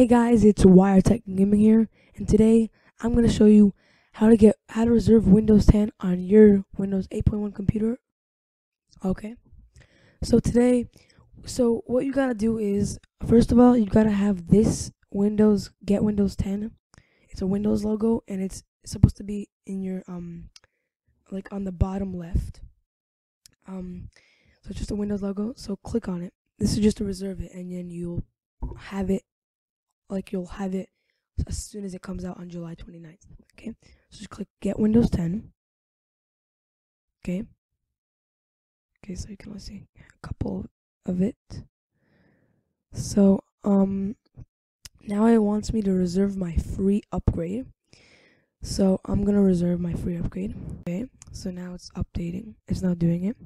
Hey guys, it's YRTech Gaming here, and today I'm going to show you how to get how to reserve Windows 10 on your Windows 8.1 computer. Okay. So today, so what you got to do is first of all, you got to have this Windows Get Windows 10. It's a Windows logo and it's supposed to be in your um like on the bottom left. Um so it's just a Windows logo, so click on it. This is just to reserve it and then you'll have it like you'll have it as soon as it comes out on July 29th. Okay, so just click Get Windows 10. Okay. Okay, so you can let's see a couple of it. So um, now it wants me to reserve my free upgrade. So I'm gonna reserve my free upgrade. Okay, so now it's updating. It's now doing it.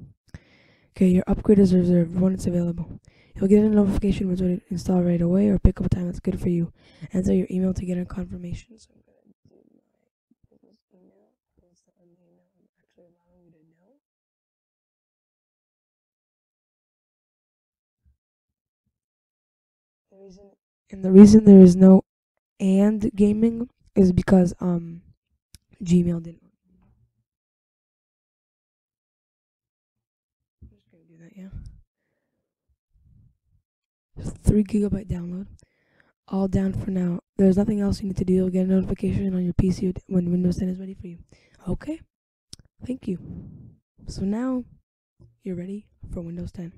Okay, your upgrade is reserved when it's available. You'll get a notification when it's install right away or pick up a time that's good for you. Enter your email to get a confirmation. So I'm going to do my business email. Is the email actually allowing you to know. The reason and the reason there is no and gaming is because um Gmail didn't I'm just gonna do that, yeah. Three gigabyte download. All down for now. There's nothing else you need to do. You'll get a notification on your PC when Windows 10 is ready for you. Okay. Thank you. So now you're ready for Windows 10.